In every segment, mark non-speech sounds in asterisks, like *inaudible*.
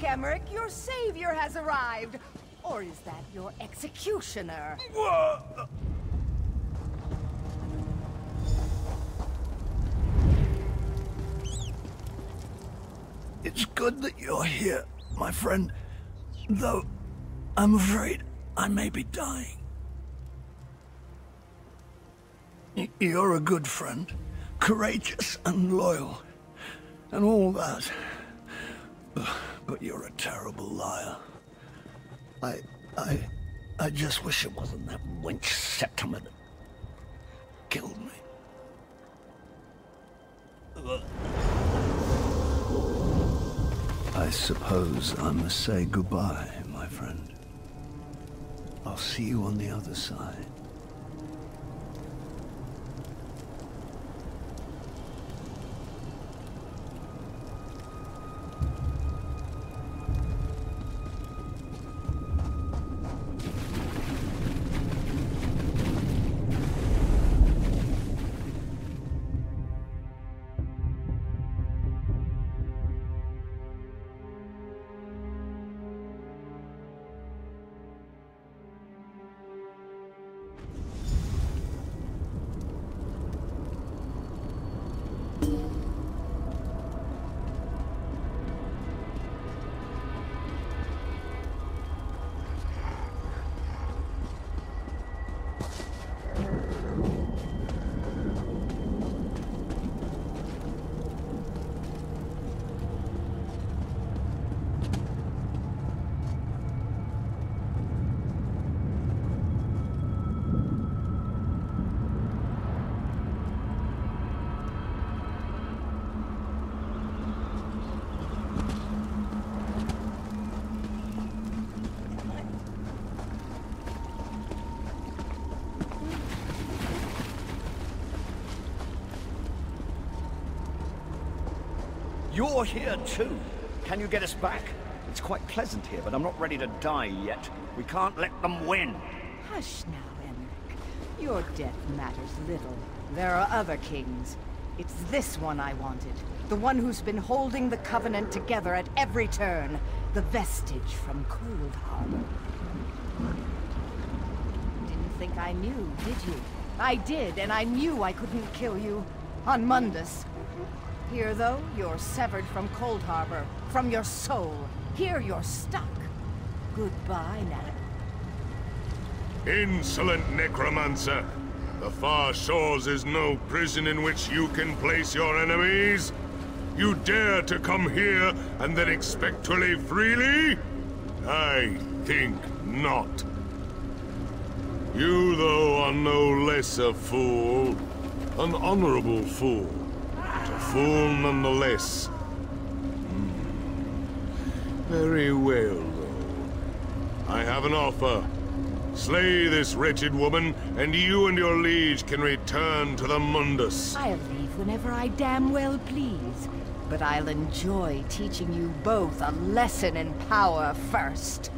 Look, Emeric, your savior has arrived. Or is that your executioner? It's good that you're here, my friend. Though, I'm afraid I may be dying. Y- You're a good friend, courageous and loyal, and all that. But you're a terrible liar. I, I, I just wish it wasn't that wench Septima that killed me. I suppose I must say goodbye, my friend. I'll see you on the other side. You're here too. Can you get us back? It's quite pleasant here, but I'm not ready to die yet. We can't let them win. Hush now, Emeric. Your death matters little. There are other kings. It's this one I wanted. The one who's been holding the Covenant together at every turn. The vestige from Coldharbour. Didn't think I knew, did you? I did, and I knew I couldn't kill you. On Mundus. Here, though, you're severed from Coldharbour. From your soul. Here you're stuck. Goodbye now. Insolent necromancer! The far shores is no prison in which you can place your enemies. You dare to come here and then expect to live freely? I think not. You, though, are no less a fool. An honorable fool. Fool nonetheless. Hmm. Very well, though. I have an offer. Slay this wretched woman, and you and your liege can return to the Mundus. I'll leave whenever I damn well please. But I'll enjoy teaching you both a lesson in power first.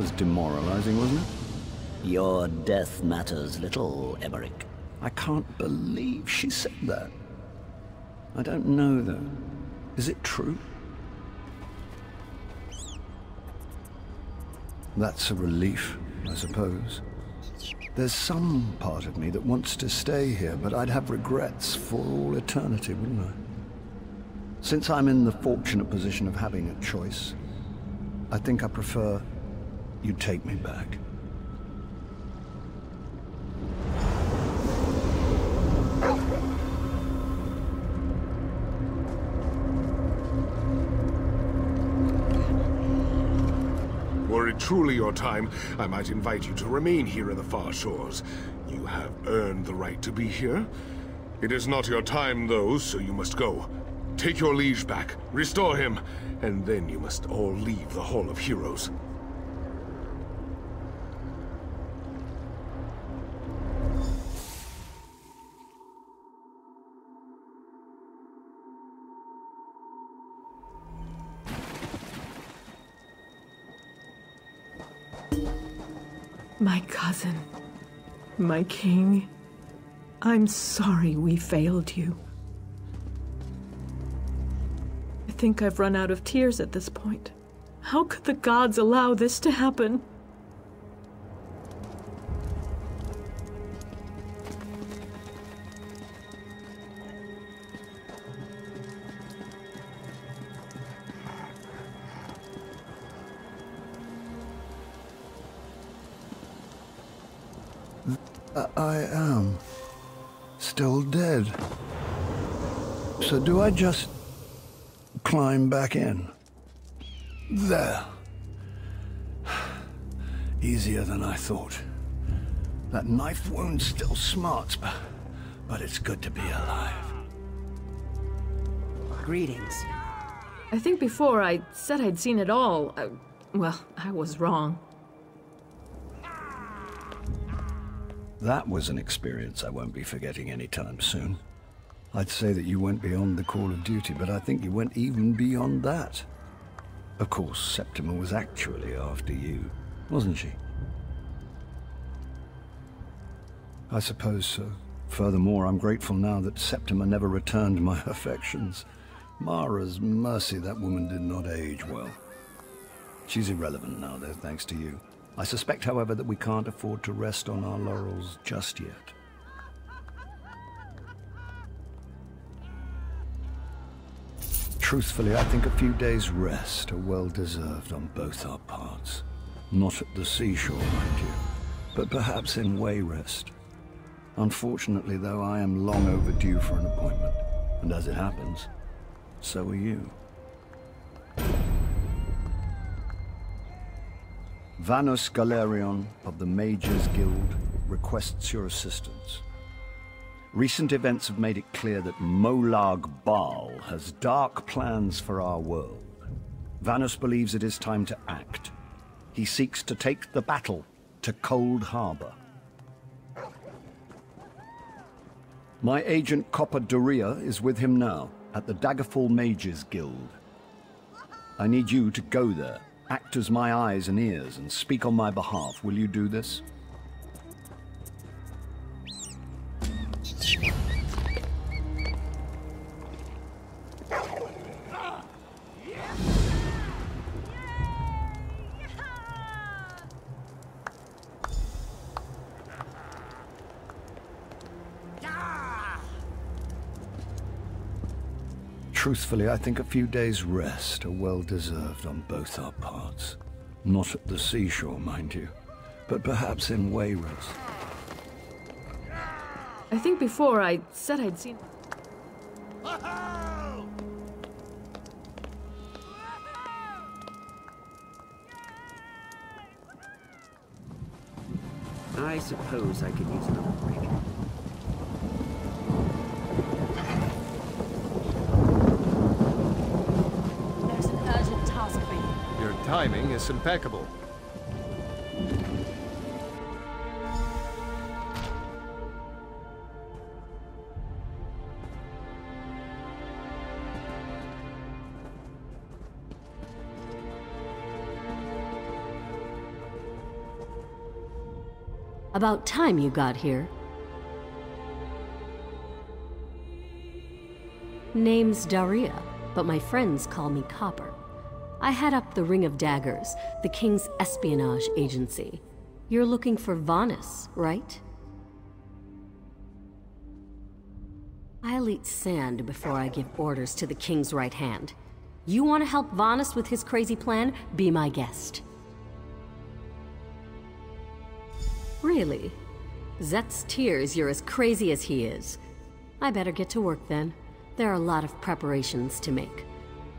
Was demoralizing, wasn't it? Your death matters little, Emeric. I can't believe she said that. I don't know, though. Is it true? That's a relief, I suppose. There's some part of me that wants to stay here, but I'd have regrets for all eternity, wouldn't I? Since I'm in the fortunate position of having a choice, I think I prefer you take me back. Were it truly your time, I might invite you to remain here in the far shores. You have earned the right to be here. It is not your time, though, so you must go. Take your liege back, restore him, and then you must all leave the Hall of Heroes. My cousin, my king, I'm sorry we failed you. I think I've run out of tears at this point. How could the gods allow this to happen? I am still dead. So do I just climb back in? There. Easier than I thought. That knife wound still smarts, but, but it's good to be alive. Greetings. I think before I said I'd seen it all. Uh, well, I was wrong. That was an experience I won't be forgetting anytime soon. I'd say that you went beyond the call of duty, but I think you went even beyond that. Of course, Septima was actually after you, wasn't she? I suppose so. Furthermore, I'm grateful now that Septima never returned my *laughs* affections. Mara's mercy, that woman did not age well. She's irrelevant now, though, thanks to you. I suspect, however, that we can't afford to rest on our laurels just yet. Truthfully, I think a few days' rest are well deserved on both our parts. Not at the seashore, mind you, but perhaps in Wayrest. Unfortunately, though, I am long overdue for an appointment, and as it happens, so are you. Vanus Galerion of the Mages Guild requests your assistance. Recent events have made it clear that Molag Bal has dark plans for our world. Vanus believes it is time to act. He seeks to take the battle to Coldharbour. My agent Copper Doria is with him now at the Daggerfall Mages Guild. I need you to go there, act as my eyes and ears, and speak on my behalf. Will you do this? Truthfully, I think a few days' rest are well deserved on both our parts. Not at the seashore, mind you, but perhaps in Wayrest. I think before I said I'd seen. I suppose I could use another break. timing is impeccable. About time you got here. Name's Daria, but my friends call me Copper. I head up the Ring of Daggers, the King's espionage agency. You're looking for Vanus, right? I'll eat sand before I give orders to the King's right hand. You want to help Vanus with his crazy plan? Be my guest. Really? Zet's tears you're as crazy as he is. I better get to work then. There are a lot of preparations to make.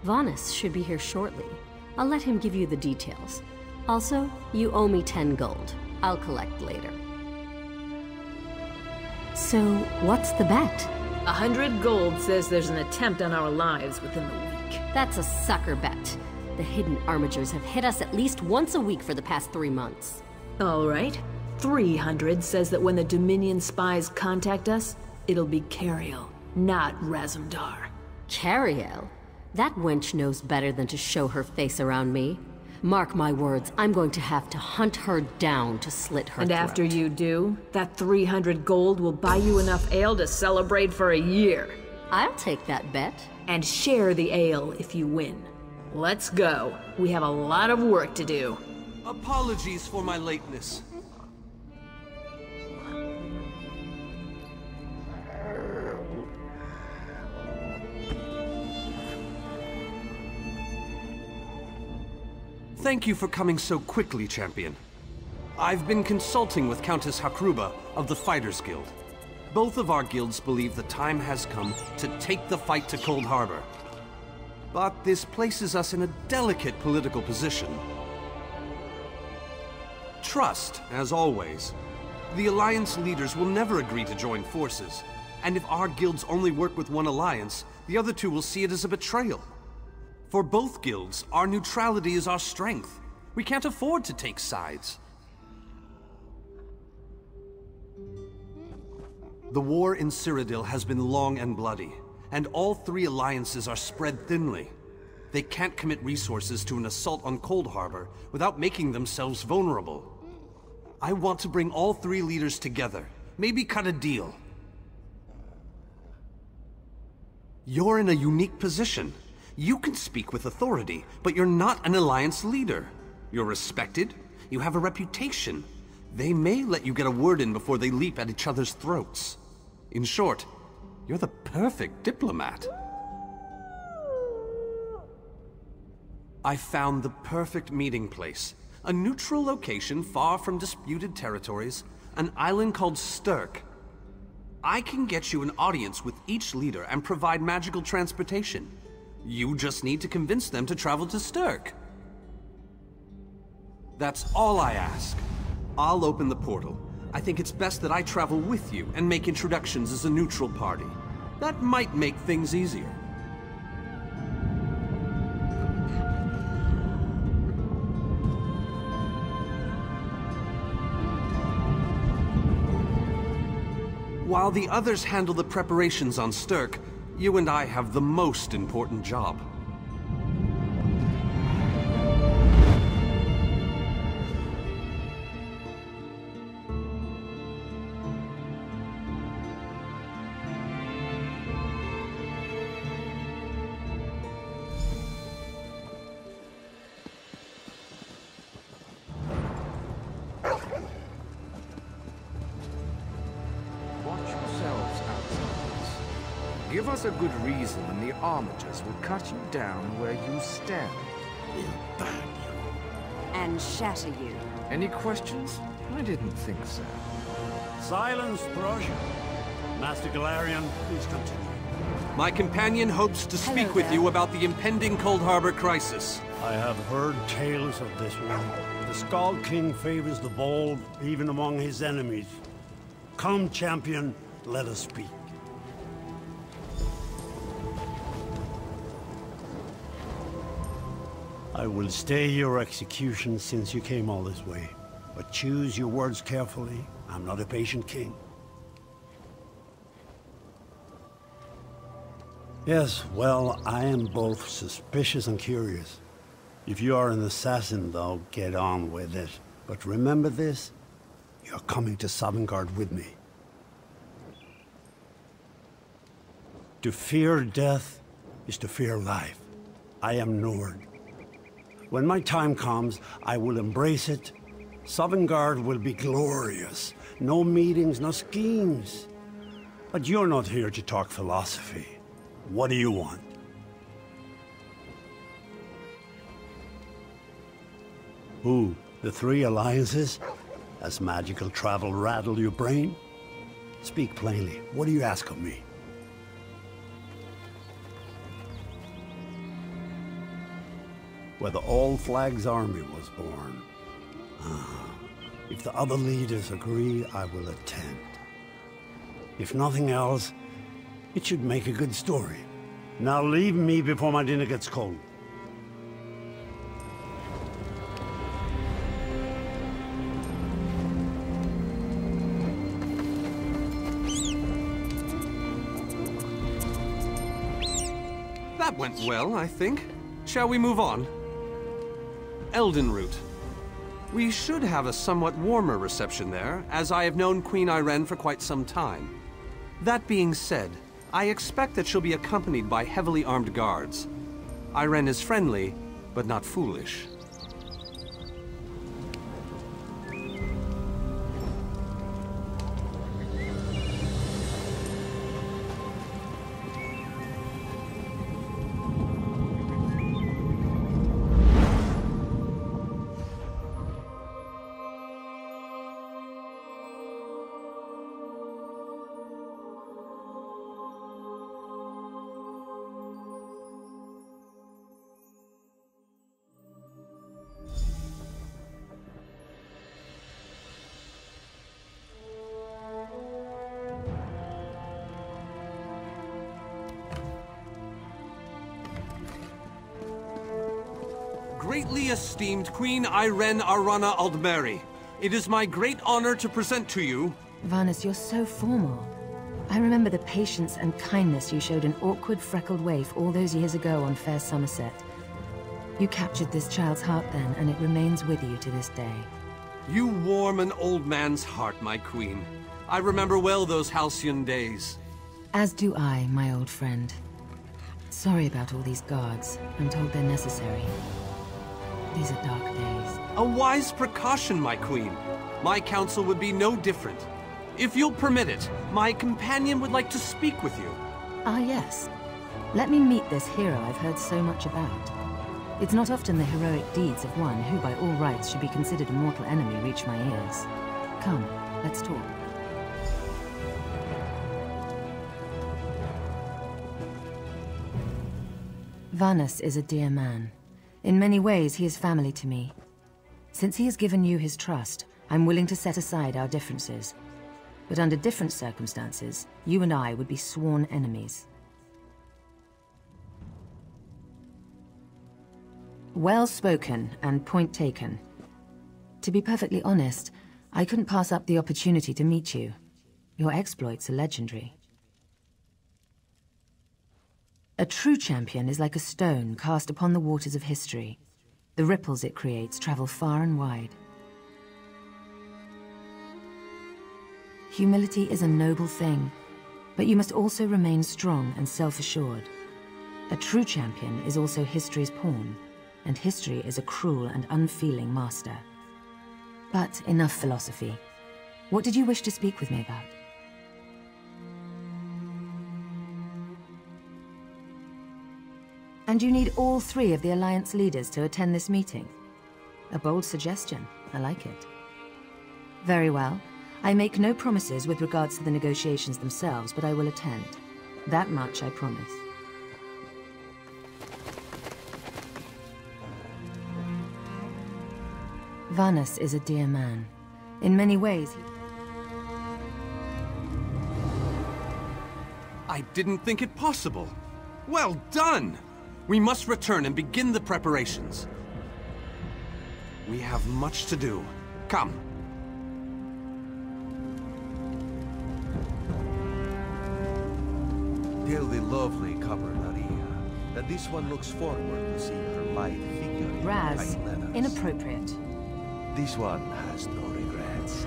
Vanus should be here shortly. I'll let him give you the details. Also, you owe me 10 gold. I'll collect later. So, what's the bet? A hundred gold says there's an attempt on our lives within the week. That's a sucker bet. The hidden armigers have hit us at least once a week for the past three months. All right. 300 says that when the Dominion spies contact us, it'll be Cariel, not Razum-dar. Cariel? That wench knows better than to show her face around me. Mark my words, I'm going to have to hunt her down to slit her And throat. And after you do, that 300 gold will buy you enough ale to celebrate for a year. I'll take that bet. And share the ale if you win. Let's go. We have a lot of work to do. Apologies for my lateness. Thank you for coming so quickly, Champion. I've been consulting with Countess Hakruba of the Fighters Guild. Both of our guilds believe the time has come to take the fight to Coldharbour. But this places us in a delicate political position. Trust, as always. The Alliance leaders will never agree to join forces. And if our guilds only work with one alliance, the other two will see it as a betrayal. For both guilds, our neutrality is our strength. We can't afford to take sides. The war in Cyrodiil has been long and bloody, and all three alliances are spread thinly. They can't commit resources to an assault on Coldharbour without making themselves vulnerable. I want to bring all three leaders together, maybe cut a deal. You're in a unique position. You can speak with authority, but you're not an Alliance leader. You're respected, you have a reputation. They may let you get a word in before they leap at each other's throats. In short, you're the perfect diplomat. I found the perfect meeting place. A neutral location far from disputed territories, an island called Stirk. I can get you an audience with each leader and provide magical transportation. You just need to convince them to travel to Stirk. That's all I ask. I'll open the portal. I think it's best that I travel with you and make introductions as a neutral party. That might make things easier. While the others handle the preparations on Stirk, you and I have the most important job. Give us a good reason and the Armigers will cut you down where you stand. We'll burn you. And shatter you. Any questions? I didn't think so. Silence, Throsha. Master Galerion, please continue. My companion hopes to speak with you about the impending Coldharbour crisis. I have heard tales of this one. The Skald King favors the bold, even among his enemies. Come, champion, let us speak. I will stay your execution since you came all this way. But choose your words carefully. I'm not a patient king. Yes, well, I am both suspicious and curious. If you are an assassin, though, get on with it. But remember this, You're coming to Sovngarde with me. To fear death is to fear life. I am Nord. When my time comes, I will embrace it. Sovngarde will be glorious. No meetings, no schemes. But you're not here to talk philosophy. What do you want? Who? The three alliances? Has magical travel rattled your brain? Speak plainly. What do you ask of me? Where the All Flags Army was born. Ah. If the other leaders agree, I will attend. If nothing else, it should make a good story. Now leave me before my dinner gets cold. That went well, I think. Shall we move on? Elden Root. We should have a somewhat warmer reception there, as I have known Queen Ayrenn for quite some time. That being said, I expect that she'll be accompanied by heavily armed guards. Ayrenn is friendly, but not foolish. Greatly esteemed Queen Ayrenn Arana Aldmeri, it is my great honor to present to you... Vanus, you're so formal. I remember the patience and kindness you showed an awkward, freckled waif all those years ago on fair Summerset. You captured this child's heart then, and it remains with you to this day. You warm an old man's heart, my queen. I remember well those halcyon days. As do I, my old friend. Sorry about all these guards. I'm told they're necessary. These are dark days. A wise precaution, my queen. My counsel would be no different. If you'll permit it, my companion would like to speak with you. Ah, yes. Let me meet this hero I've heard so much about. It's not often the heroic deeds of one who by all rights should be considered a mortal enemy reach my ears. Come, let's talk. Vanus is a dear man. In many ways, he is family to me. Since he has given you his trust, I'm willing to set aside our differences. But under different circumstances, you and I would be sworn enemies. Well spoken and point taken. To be perfectly honest, I couldn't pass up the opportunity to meet you. Your exploits are legendary. A true champion is like a stone cast upon the waters of history. The ripples it creates travel far and wide. Humility is a noble thing, but you must also remain strong and self-assured. A true champion is also history's pawn, and history is a cruel and unfeeling master. But enough philosophy. What did you wish to speak with me about? And you need all three of the Alliance leaders to attend this meeting? A bold suggestion. I like it. Very well. I make no promises with regards to the negotiations themselves, but I will attend. That much I promise. Vanus is a dear man. In many ways, he... I didn't think it possible. Well done! We must return and begin the preparations. We have much to do. Come. Tell the lovely Cabernaria that this one looks forward to seeing her light figure in Raz, inappropriate. This one has no regrets.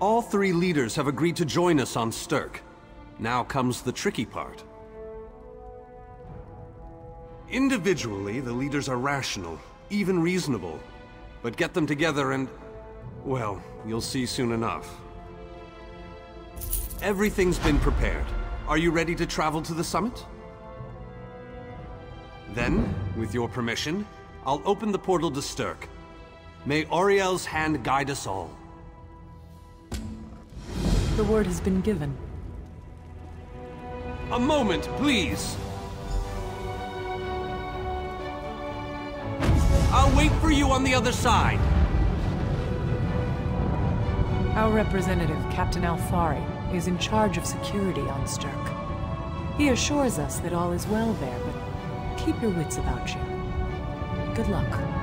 All three leaders have agreed to join us on Stirk. Now comes the tricky part. Individually, the leaders are rational, even reasonable. But get them together and... well, you'll see soon enough. Everything's been prepared. Are you ready to travel to the summit? Then, with your permission, I'll open the portal to Stirk. May Auriel's hand guide us all. The word has been given. A moment, please! I'll wait for you on the other side! Our representative, Captain Alfari, is in charge of security on Stirk. He assures us that all is well there, but keep your wits about you. Good luck.